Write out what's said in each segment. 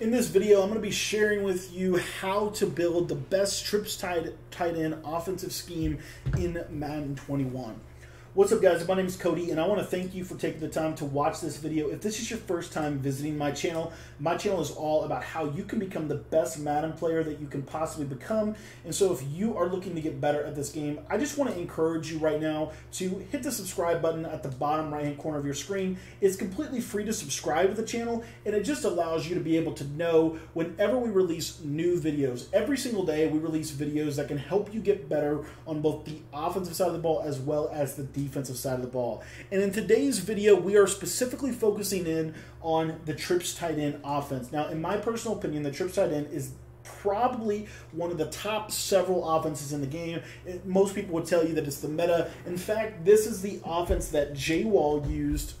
In this video, I'm going to be sharing with you how to build the best trips tight, tight end offensive scheme in Madden 21. What's up guys, my name is Cody and I want to thank you for taking the time to watch this video. If this is your first time visiting my channel, my channel is all about how you can become the best Madden player that you can possibly become. And so if you are looking to get better at this game, I just want to encourage you right now to hit the subscribe button at the bottom right hand corner of your screen. It's completely free to subscribe to the channel and it just allows you to be able to know whenever we release new videos. Every single day we release videos that can help you get better on both the offensive side of the ball as well as the defensive side of the ball. And in today's video, we are specifically focusing in on the trips tight end offense. Now, in my personal opinion, the trips tight end is probably one of the top several offenses in the game. Most people would tell you that it's the meta. In fact, this is the offense that JWall used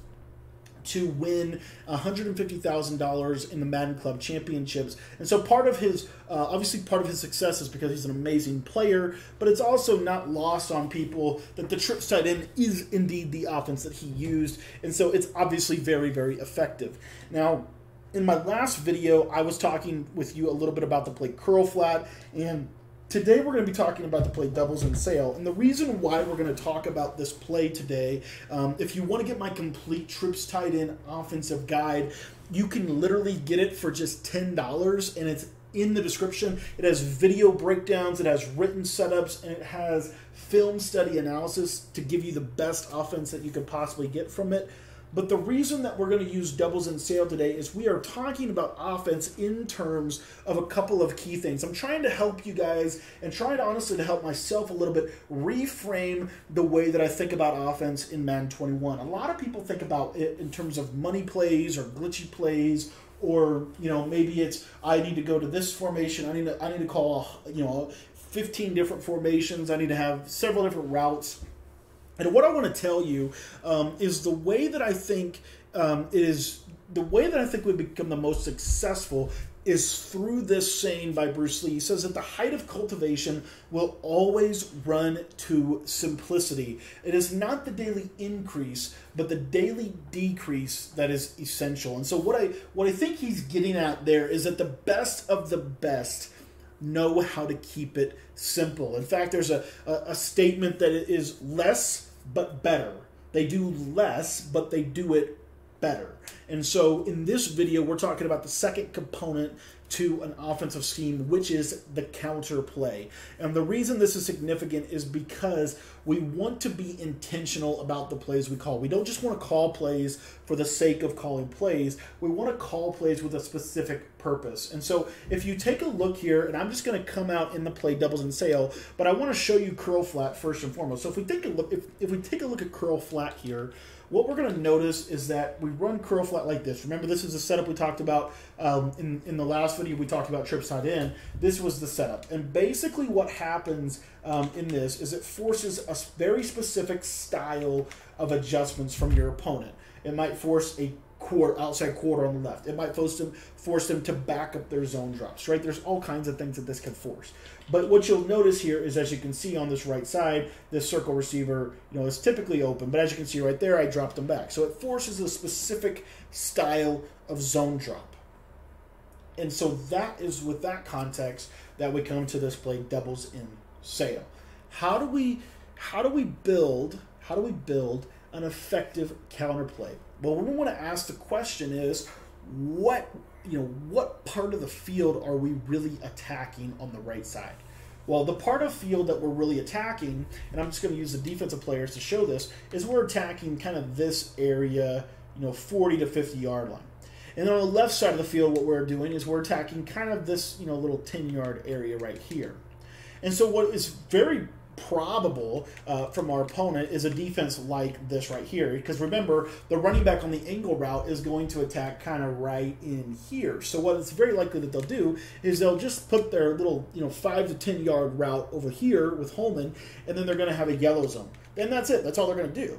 to win $150,000 in the Madden Club Championships. And so part of his, uh, obviously part of his success is because he's an amazing player, but it's also not lost on people that the trips tight end is indeed the offense that he used. And so it's obviously very, very effective. Now, in my last video, I was talking with you a little bit about the play curl flat and Today we're going to be talking about the play doubles and sail. And the reason why we're going to talk about this play today, um, if you want to get my complete trips tight end offensive guide, you can literally get it for just $10 and it's in the description. It has video breakdowns, it has written setups, and it has film study analysis to give you the best offense that you could possibly get from it. But the reason that we're going to use doubles and sail today is we are talking about offense in terms of a couple of key things. I'm trying to help you guys and trying to honestly to help myself a little bit reframe the way that I think about offense in Madden 21. A lot of people think about it in terms of money plays or glitchy plays or you know maybe it's I need to go to this formation. I need to I need to call you know 15 different formations. I need to have several different routes and what I want to tell you um, is the way that I think um, is the way that I think we become the most successful is through this saying by Bruce Lee. He says that the height of cultivation will always run to simplicity. It is not the daily increase, but the daily decrease that is essential. And so what I what I think he's getting at there is that the best of the best know how to keep it simple. In fact, there's a, a, a statement that it is less but better. They do less, but they do it better. And so in this video, we're talking about the second component to an offensive scheme, which is the counter play. And the reason this is significant is because we want to be intentional about the plays we call. We don't just want to call plays for the sake of calling plays. We want to call plays with a specific purpose. And so if you take a look here, and I'm just going to come out in the play doubles and sail, but I want to show you curl flat first and foremost. So if we take a look, if, if we take a look at curl flat here, what we're going to notice is that we run curl flat like this. Remember, this is the setup we talked about um, in, in the last video. We talked about trips tight end. This was the setup. And basically what happens um, in this is it forces a very specific style of adjustments from your opponent. It might force a quarter, outside quarter on the left. It might force them, force them to back up their zone drops, right? There's all kinds of things that this can force. But what you'll notice here is, as you can see on this right side, this circle receiver, you know, is typically open. But as you can see right there, I dropped them back. So it forces a specific style of zone drop. And so that is with that context that we come to this play doubles in sail. How do we how do we build how do we build an effective counterplay? Well, what we want to ask the question is what you know what part of the field are we really attacking on the right side? Well, the part of field that we're really attacking, and I'm just going to use the defensive players to show this, is we're attacking kind of this area, you know, 40 to 50 yard line. And on the left side of the field, what we're doing is we're attacking kind of this, you know, little 10 yard area right here. And so what is very probable uh, from our opponent is a defense like this right here. Because remember, the running back on the angle route is going to attack kind of right in here. So what it's very likely that they'll do is they'll just put their little, you know, five to ten yard route over here with Holman, and then they're going to have a yellow zone. And that's it. That's all they're going to do.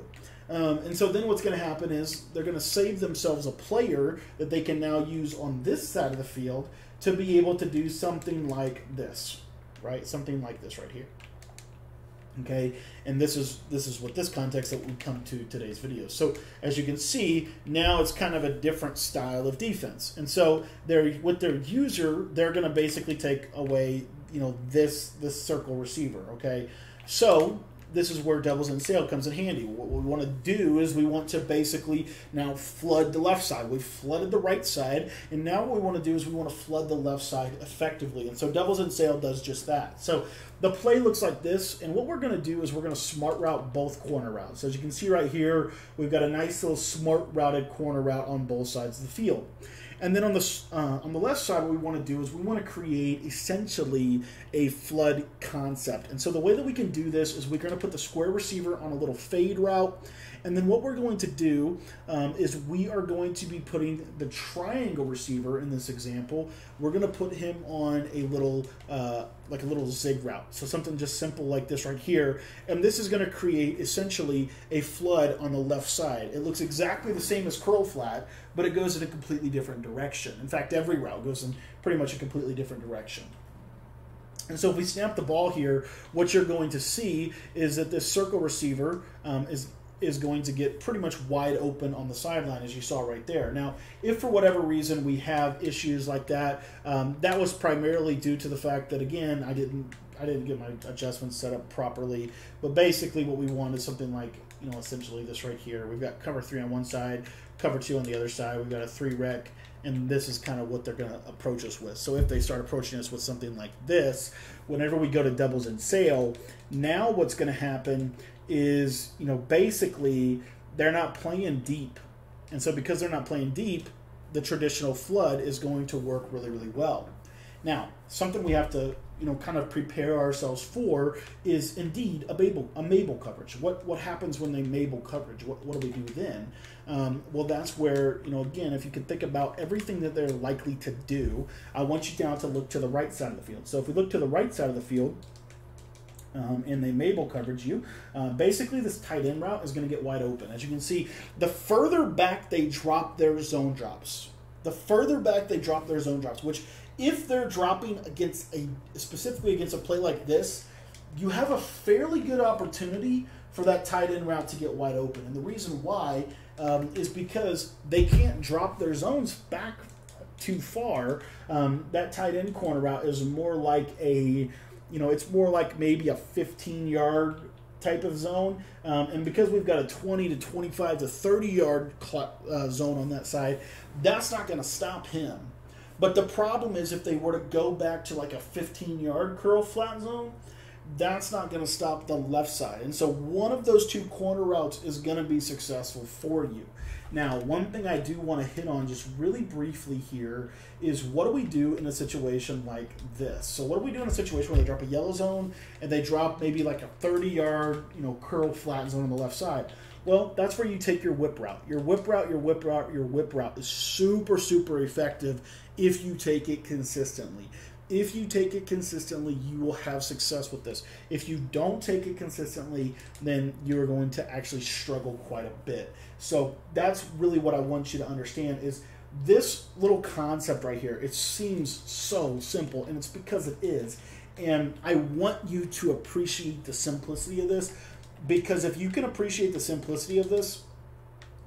Um, and so then what's going to happen is they're going to save themselves a player that they can now use on this side of the field to be able to do something like this, right? Something like this right here. Okay, and this is this is what this context that we come to today's video. So as you can see, now it's kind of a different style of defense, and so they're with their user, they're going to basically take away you know this this circle receiver. Okay, so this is where Doubles in Sail comes in handy. What we want to do is we want to basically now flood the left side. We've flooded the right side, and now what we want to do is we want to flood the left side effectively. And so Doubles in Sail does just that. So the play looks like this, and what we're going to do is we're going to smart route both corner routes. As you can see right here, we've got a nice little smart routed corner route on both sides of the field. And then on the uh, on the left side, what we want to do is we want to create essentially a flood concept. And so the way that we can do this is we're going to put the square receiver on a little fade route, and then what we're going to do um, is we are going to be putting the triangle receiver in this example. We're going to put him on a little uh, like a little zig route. So something just simple like this right here. And this is going to create essentially a flood on the left side. It looks exactly the same as curl flat, but it goes in a completely different direction. In fact, every route goes in pretty much a completely different direction. And so if we snap the ball here, what you're going to see is that this circle receiver um, is is going to get pretty much wide open on the sideline, as you saw right there. Now, if for whatever reason we have issues like that, um, that was primarily due to the fact that again I didn't I didn't get my adjustments set up properly. But basically, what we want is something like you know essentially this right here. We've got cover three on one side, cover two on the other side. We've got a three rec, and this is kind of what they're going to approach us with. So if they start approaching us with something like this, whenever we go to doubles and Sail, now what's going to happen is, you know, basically they're not playing deep. And so because they're not playing deep, the traditional flood is going to work really, really well. Now, something we have to, you know, kind of prepare ourselves for is indeed a Mabel, a Mabel coverage. What what happens when they Mabel coverage? What, what do we do then? Um, well, that's where, you know, again, if you could think about everything that they're likely to do, I want you now to look to the right side of the field. So if we look to the right side of the field, um, and they Mabel coverage you. Uh, basically, this tight end route is going to get wide open. As you can see, the further back they drop their zone drops, the further back they drop their zone drops, which if they're dropping against a specifically against a play like this, you have a fairly good opportunity for that tight end route to get wide open. And the reason why um, is because they can't drop their zones back too far. Um, that tight end corner route is more like a you know, it's more like maybe a 15 yard type of zone. Um, and because we've got a 20 to 25 to 30 yard cl- uh, zone on that side, that's not going to stop him. But the problem is if they were to go back to like a 15 yard curl flat zone, that's not going to stop the left side. And so one of those two corner routes is going to be successful for you. Now, one thing I do want to hit on just really briefly here is what do we do in a situation like this? So, what do we do in a situation where they drop a yellow zone and they drop maybe like a 30 yard, you know, curl flat zone on the left side? Well, that's where you take your whip route. Your whip route, your whip route, your whip route is super, super effective if you take it consistently. If you take it consistently, you will have success with this. If you don't take it consistently, then you're going to actually struggle quite a bit. So that's really what I want you to understand is this little concept right here. It seems so simple, and it's because it is. And I want you to appreciate the simplicity of this because if you can appreciate the simplicity of this,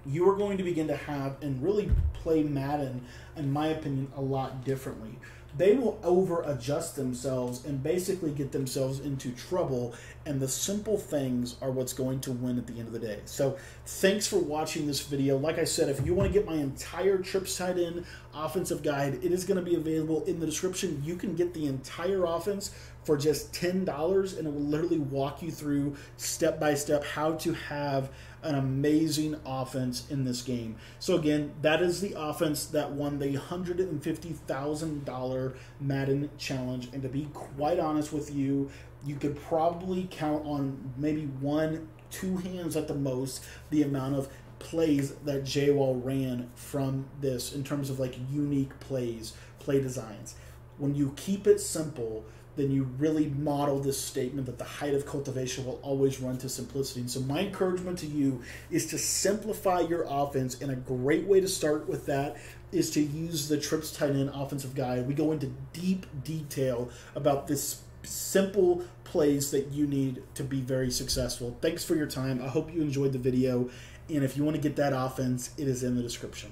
you are going to begin to have and really play Madden, in my opinion, a lot differently. They will over adjust themselves and basically get themselves into trouble and the simple things are what's going to win at the end of the day. So thanks for watching this video. Like i said if you want to get my entire trip tight end offensive guide it is going to be available in the description you can get the entire offense for just $10 and it will literally walk you through step by step how to have an amazing offense in this game. So again, that is the offense that won the $150,000 Madden challenge and to be quite honest with you, you could probably count on maybe one, two hands at the most the amount of plays that JWall ran from this in terms of like unique plays, play designs. When you keep it simple, then you really model this statement that the height of cultivation will always run to simplicity. And so, my encouragement to you is to simplify your offense. And a great way to start with that is to use the Trips Tight End Offensive Guide. We go into deep detail about this simple plays that you need to be very successful. Thanks for your time. I hope you enjoyed the video. And if you want to get that offense, it is in the description.